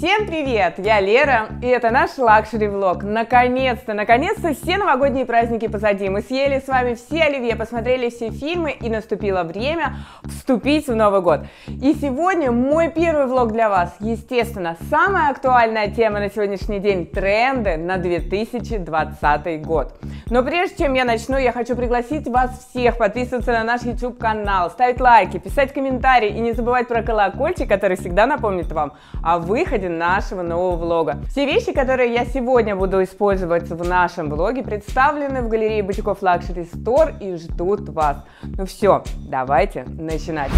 Всем привет! Я Лера, и это наш luxury влог. Наконец-то, наконец-то все новогодние праздники позади. Мы съели с вами все оливье, посмотрели все фильмы, и наступило время вступить в Новый год. И сегодня мой первый влог для вас. Естественно, самая актуальная тема на сегодняшний день – тренды на 2020 год. Но прежде чем я начну, я хочу пригласить вас всех подписываться на наш YouTube канал, ставить лайки, писать комментарии и не забывать про колокольчик, который всегда напомнит вам о выходе нашего нового влога. Все вещи, которые я сегодня буду использовать в нашем влоге, представлены в галерее бутиков Luxury Store и ждут вас. Ну все, давайте начинать.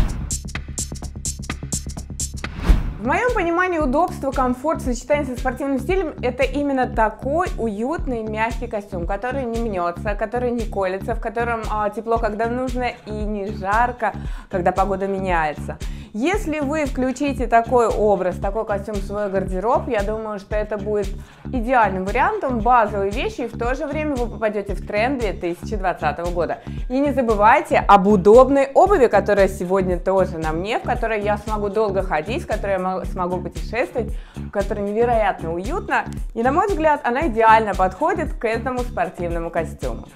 В моем понимании удобство, комфорт, сочетание со спортивным стилем – это именно такой уютный, мягкий костюм, который не мнется, который не колется, в котором а, тепло, когда нужно, и не жарко, когда погода меняется. Если вы включите такой образ, такой костюм в свой гардероб, я думаю, что это будет идеальным вариантом базовой вещи, и в то же время вы попадете в тренд 2020 года. И не забывайте об удобной обуви, которая сегодня тоже на мне, в которой я смогу долго ходить, в которой я смогу путешествовать, в которой невероятно уютно. И на мой взгляд, она идеально подходит к этому спортивному костюму.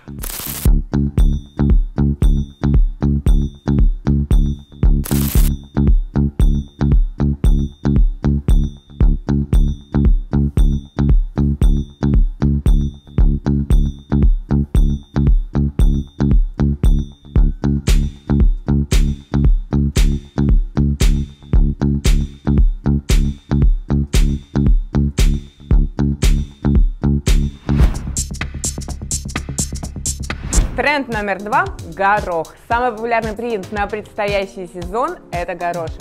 Тренд номер два – горох. Самый популярный принт на предстоящий сезон – это горошек.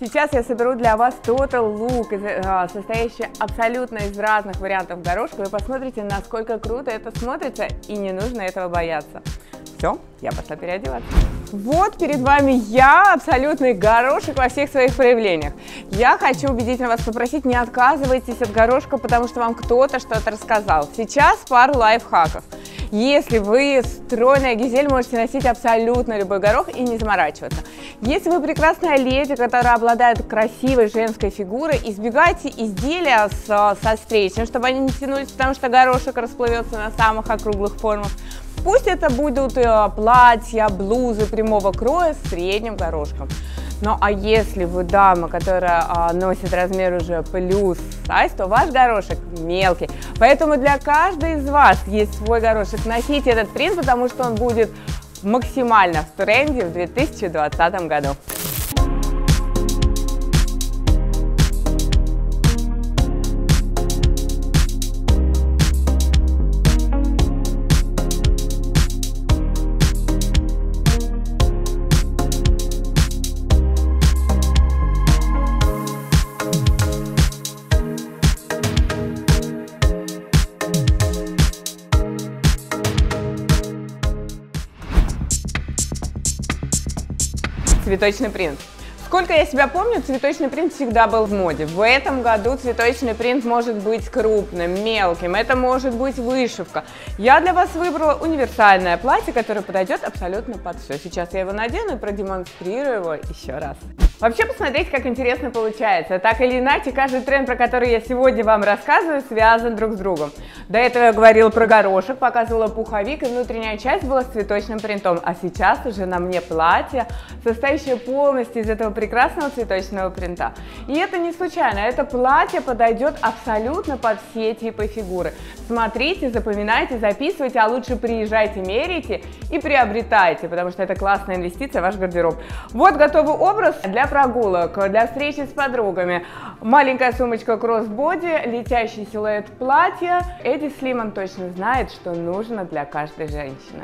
Сейчас я соберу для вас Total Look, э, состоящий абсолютно из разных вариантов горошка. Вы посмотрите, насколько круто это смотрится, и не нужно этого бояться. Все, я пошла переодеваться. Вот перед вами я, абсолютный горошек во всех своих проявлениях. Я хочу убедительно вас попросить, не отказывайтесь от горошка, потому что вам кто-то что-то рассказал. Сейчас пару лайфхаков. Если вы стройная гизель, можете носить абсолютно любой горох и не заморачиваться. Если вы прекрасная леди, которая обладает красивой женской фигурой, избегайте изделия с, со встречным, чтобы они не тянулись, потому что горошек расплывется на самых округлых формах. Пусть это будут э, платья, блузы прямого кроя с средним горошком. Ну а если вы дама, которая а, носит размер уже плюс сайз, то ваш горошек мелкий. Поэтому для каждой из вас есть свой горошек. Носите этот принт, потому что он будет максимально в тренде в 2020 году. Цветочный принт. Сколько я себя помню, цветочный принт всегда был в моде. В этом году цветочный принт может быть крупным, мелким, это может быть вышивка. Я для вас выбрала универсальное платье, которое подойдет абсолютно под все. Сейчас я его надену и продемонстрирую его еще раз. Вообще посмотрите, как интересно получается. Так или иначе, каждый тренд, про который я сегодня вам рассказываю, связан друг с другом. До этого я говорила про горошек, показывала пуховик, и внутренняя часть была с цветочным принтом. А сейчас уже на мне платье, состоящее полностью из этого прекрасного цветочного принта. И это не случайно, это платье подойдет абсолютно под все типы фигуры. Смотрите, запоминайте, записывайте, а лучше приезжайте, мерите и приобретайте, потому что это классная инвестиция в ваш гардероб. Вот готовый образ для прогулок, для встречи с подругами. Маленькая сумочка кроссбоди, летящий силуэт платья. Эдди Слиман точно знает, что нужно для каждой женщины.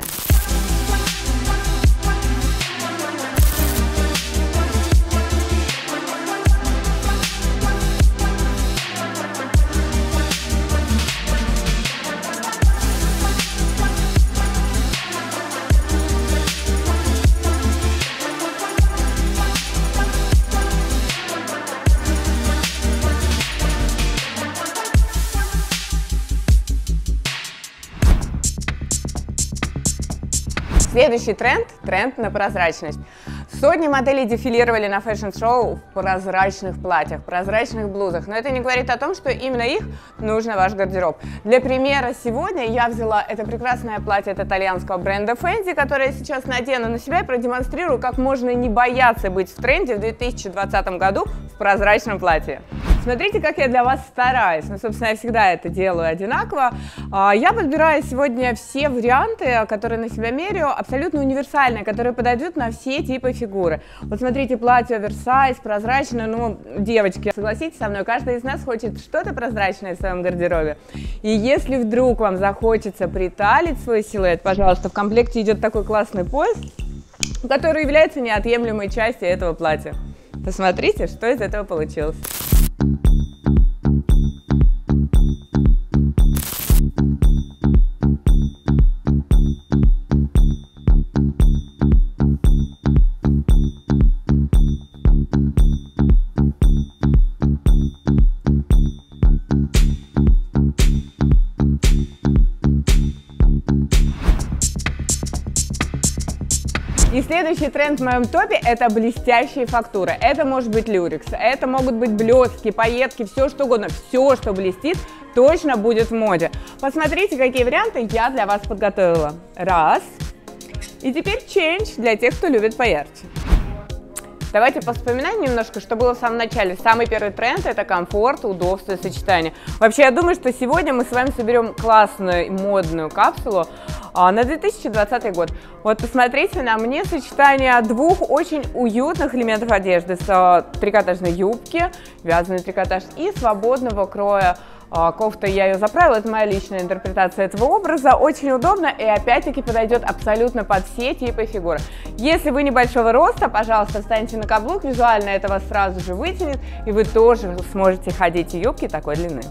Следующий тренд – тренд на прозрачность. Сотни моделей дефилировали на fashion-шоу в прозрачных платьях, прозрачных блузах, но это не говорит о том, что именно их нужно ваш гардероб. Для примера сегодня я взяла это прекрасное платье от итальянского бренда Fendi, которое я сейчас надену на себя и продемонстрирую, как можно не бояться быть в тренде в 2020 году в прозрачном платье. Смотрите, как я для вас стараюсь. Ну, собственно, я всегда это делаю одинаково. А, я подбираю сегодня все варианты, которые на себя меряю, абсолютно универсальные, которые подойдут на все типы фигуры. Вот смотрите, платье оверсайз, прозрачное, ну, девочки, согласитесь со мной, каждый из нас хочет что-то прозрачное в своем гардеробе. И если вдруг вам захочется приталить свой силуэт, пожалуйста, в комплекте идет такой классный пояс, который является неотъемлемой частью этого платья. Посмотрите, что из этого получилось. Следующий тренд в моем топе – это блестящие фактуры. Это может быть люрикс, это могут быть блестки, пайетки, все что угодно. Все, что блестит, точно будет в моде. Посмотрите, какие варианты я для вас подготовила. Раз. И теперь ченч для тех, кто любит поярче. Давайте поспоминаем немножко, что было в самом начале. Самый первый тренд – это комфорт, удобство и сочетание. Вообще, я думаю, что сегодня мы с вами соберем классную модную капсулу, а, на 2020 год. Вот посмотрите на мне сочетание двух очень уютных элементов одежды с а, трикотажной юбки, вязаный трикотаж и свободного кроя кофта, я ее заправила, это моя личная интерпретация этого образа, очень удобно и опять-таки подойдет абсолютно под все типы фигуры. Если вы небольшого роста, пожалуйста, встаньте на каблук, визуально это вас сразу же вытянет, и вы тоже сможете ходить в юбке такой длины.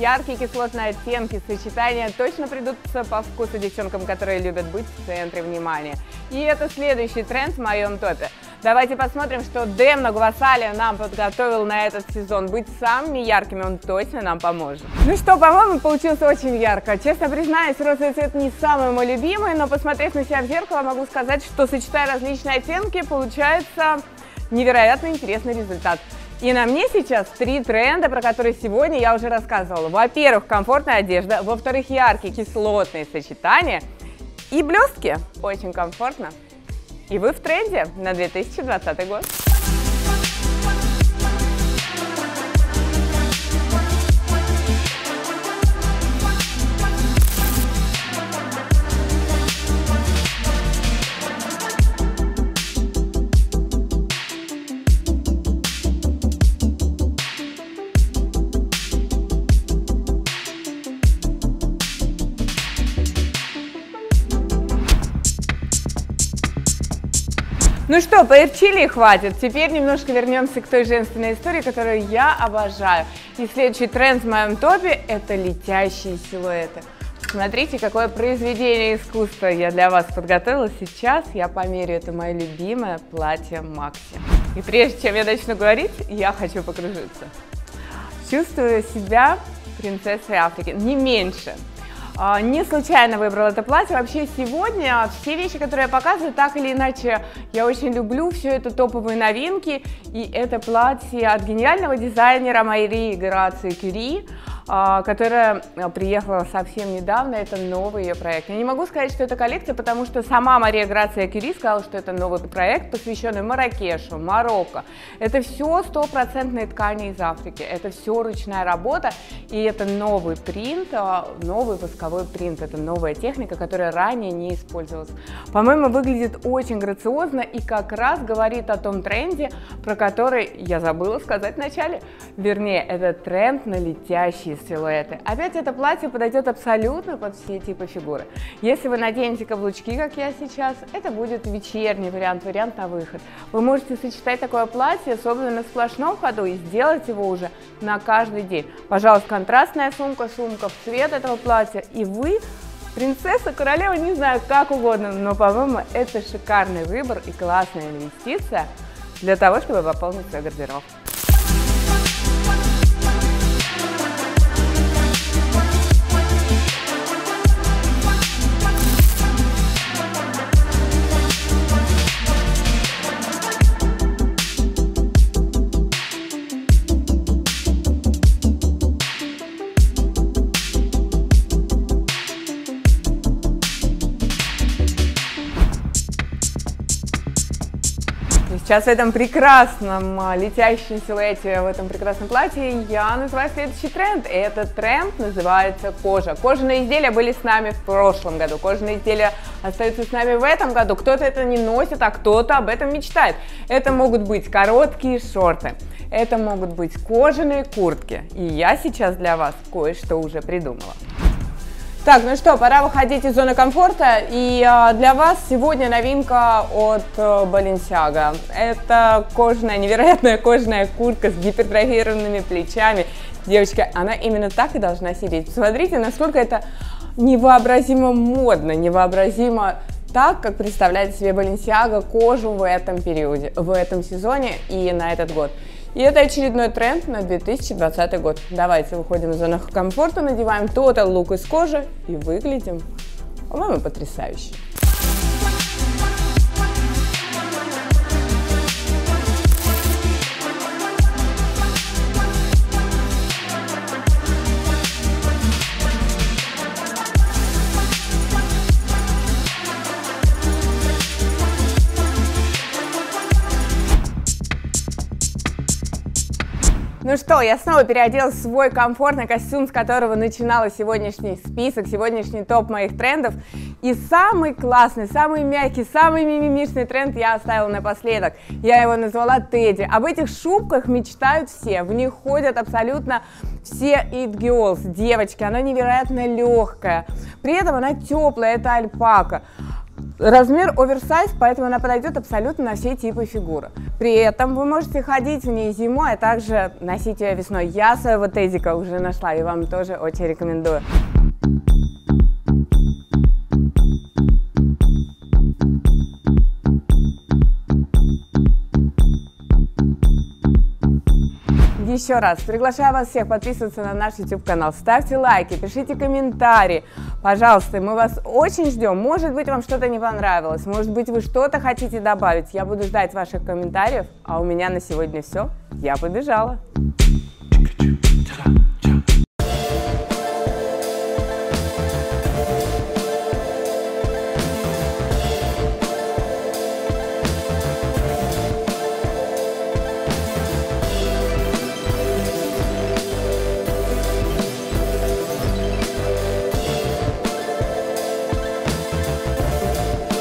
Яркие кислотные оттенки, сочетания точно придутся по вкусу девчонкам, которые любят быть в центре внимания. И это следующий тренд в моем топе. Давайте посмотрим, что Демна Гвасали нам подготовил на этот сезон. Быть самыми яркими он точно нам поможет. Ну что, по-моему, получилось очень ярко. Честно признаюсь, розовый цвет не самый мой любимый, но посмотрев на себя в зеркало, могу сказать, что сочетая различные оттенки, получается невероятно интересный результат. И на мне сейчас три тренда, про которые сегодня я уже рассказывала. Во-первых, комфортная одежда. Во-вторых, яркие кислотные сочетания. И блестки. Очень комфортно. И вы в тренде на 2020 год. Что, поэрчили и хватит. Теперь немножко вернемся к той женственной истории, которую я обожаю. И следующий тренд в моем топе – это летящие силуэты. Смотрите, какое произведение искусства я для вас подготовила. Сейчас я померю это мое любимое платье Макси. И прежде чем я начну говорить, я хочу покружиться. Чувствую себя принцессой Африки, не меньше. А, не случайно выбрала это платье. Вообще сегодня все вещи, которые я показываю, так или иначе, я очень люблю. Все это топовые новинки. И это платье от гениального дизайнера Майри Грации Кюри. А, которая а, приехала совсем недавно, это новый ее проект. Я не могу сказать, что это коллекция, потому что сама Мария Грация Кюри сказала, что это новый проект, посвященный Маракешу, Марокко. Это все стопроцентные ткани из Африки, это все ручная работа, и это новый принт, а, новый восковой принт, это новая техника, которая ранее не использовалась. По-моему, выглядит очень грациозно и как раз говорит о том тренде, про который я забыла сказать в начале. Вернее, это тренд на летящие силуэты. Опять это платье подойдет абсолютно под все типы фигуры. Если вы наденете каблучки, как я сейчас, это будет вечерний вариант, вариант на выход. Вы можете сочетать такое платье, особенно на сплошном ходу, и сделать его уже на каждый день. Пожалуйста, контрастная сумка, сумка в цвет этого платья, и вы Принцесса, королева, не знаю, как угодно, но, по-моему, это шикарный выбор и классная инвестиция для того, чтобы пополнить свой гардероб. Сейчас в этом прекрасном а, летящем силуэте, в этом прекрасном платье я называю следующий тренд. И этот тренд называется кожа. Кожаные изделия были с нами в прошлом году, кожаные изделия остаются с нами в этом году. Кто-то это не носит, а кто-то об этом мечтает. Это могут быть короткие шорты, это могут быть кожаные куртки. И я сейчас для вас кое-что уже придумала. Так, ну что, пора выходить из зоны комфорта. И э, для вас сегодня новинка от э, Balenciaga. Это кожаная, невероятная кожаная куртка с гипертрофированными плечами. Девочка, она именно так и должна сидеть. Посмотрите, насколько это невообразимо модно, невообразимо так, как представляет себе Balenciaga кожу в этом периоде, в этом сезоне и на этот год. И это очередной тренд на 2020 год. Давайте выходим из зоны комфорта, надеваем Total лук из кожи и выглядим, по-моему, потрясающе. Что, я снова переоделась в свой комфортный костюм, с которого начинала сегодняшний список, сегодняшний топ моих трендов. И самый классный, самый мягкий, самый мимимишный тренд я оставила напоследок. Я его назвала Тедди. Об этих шубках мечтают все. В них ходят абсолютно все it girls, девочки. Она невероятно легкая. При этом она теплая, это альпака. Размер оверсайз, поэтому она подойдет абсолютно на все типы фигуры. При этом вы можете ходить в ней зимой, а также носить ее весной. Я своего тезика уже нашла и вам тоже очень рекомендую. Еще раз приглашаю вас всех подписываться на наш YouTube канал, ставьте лайки, пишите комментарии. Пожалуйста, мы вас очень ждем. Может быть, вам что-то не понравилось, может быть, вы что-то хотите добавить. Я буду ждать ваших комментариев, а у меня на сегодня все. Я побежала.